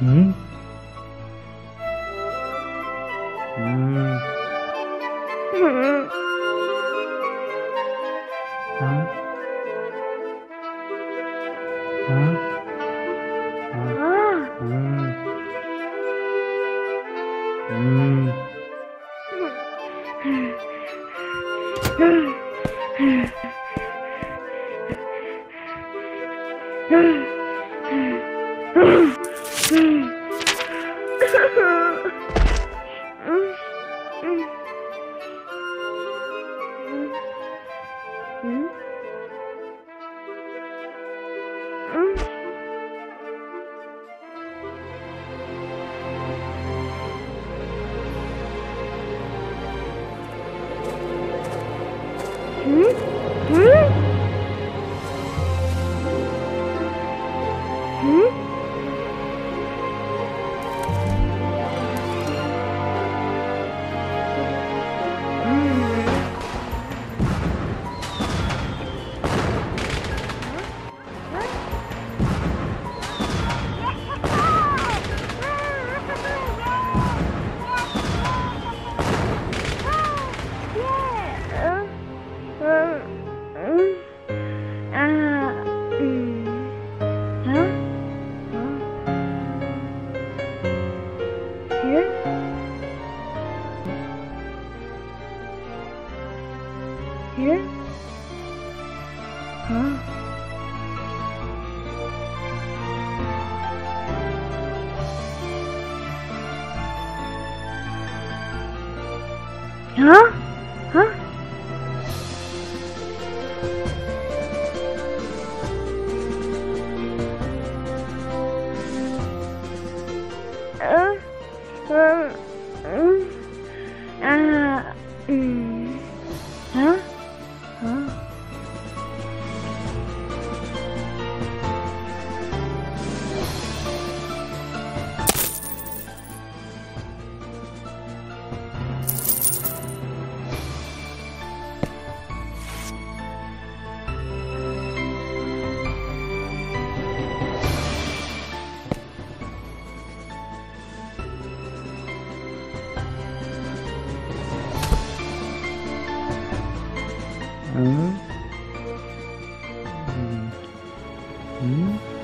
嗯？嗯？嗯？啊啊嗯？嗯？嗯？嗯？嗯。嗯啊。啊？啊？嗯嗯嗯啊嗯。嗯。嗯。嗯。